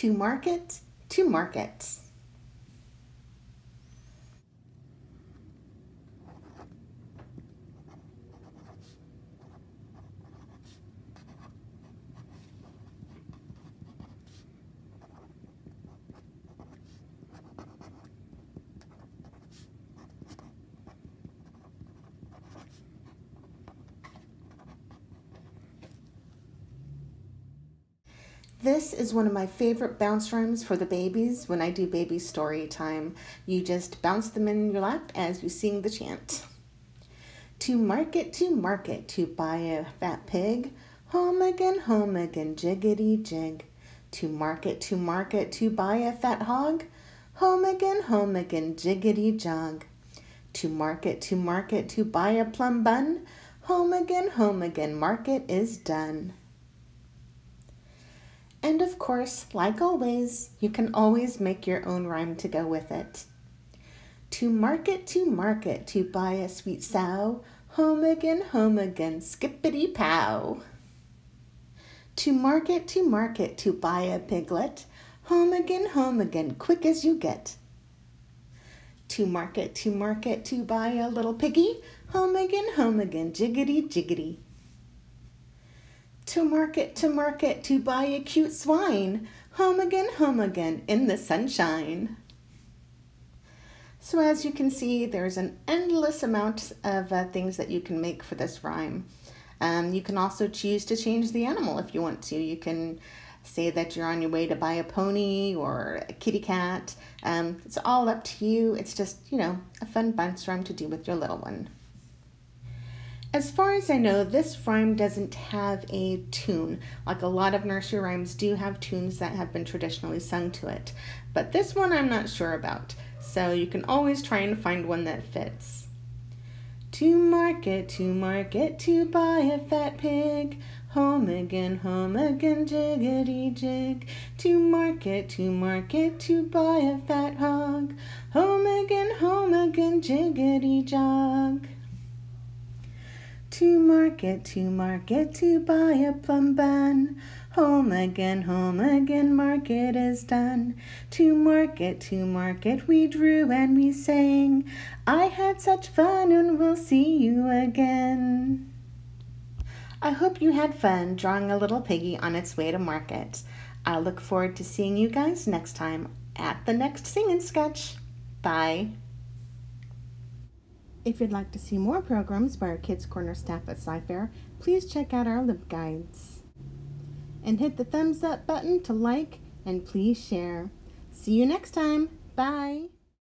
to market, to market. This is one of my favorite bounce rooms for the babies when I do baby story time. You just bounce them in your lap as you sing the chant. To market, to market, to buy a fat pig, home again, home again, jiggity jig. To market, to market, to buy a fat hog, home again, home again, jiggity jog. To market, to market, to buy a plum bun, home again, home again, market is done. And of course, like always, you can always make your own rhyme to go with it. To market, to market, to buy a sweet sow, home again, home again, skippity pow. To market, to market, to buy a piglet, home again, home again, quick as you get. To market, to market, to buy a little piggy, home again, home again, jiggity, jiggity to market, to market, to buy a cute swine. Home again, home again, in the sunshine. So as you can see, there's an endless amount of uh, things that you can make for this rhyme. Um, you can also choose to change the animal if you want to. You can say that you're on your way to buy a pony or a kitty cat. Um, it's all up to you. It's just, you know, a fun bounce rhyme to do with your little one. As far as I know, this rhyme doesn't have a tune. Like a lot of nursery rhymes do have tunes that have been traditionally sung to it. But this one I'm not sure about, so you can always try and find one that fits. To market, to market, to buy a fat pig. Home again, home again, jiggity jig. To market, to market, to buy a fat hog. Home again, home again, jiggity jog. To market, to market, to buy a plum bun. Home again, home again, market is done. To market, to market, we drew and we sang. I had such fun and we'll see you again. I hope you had fun drawing a little piggy on its way to market. I look forward to seeing you guys next time at the next singing sketch. Bye. If you'd like to see more programs by our Kids Corner staff at CyFair, please check out our LibGuides. And hit the thumbs up button to like and please share. See you next time. Bye.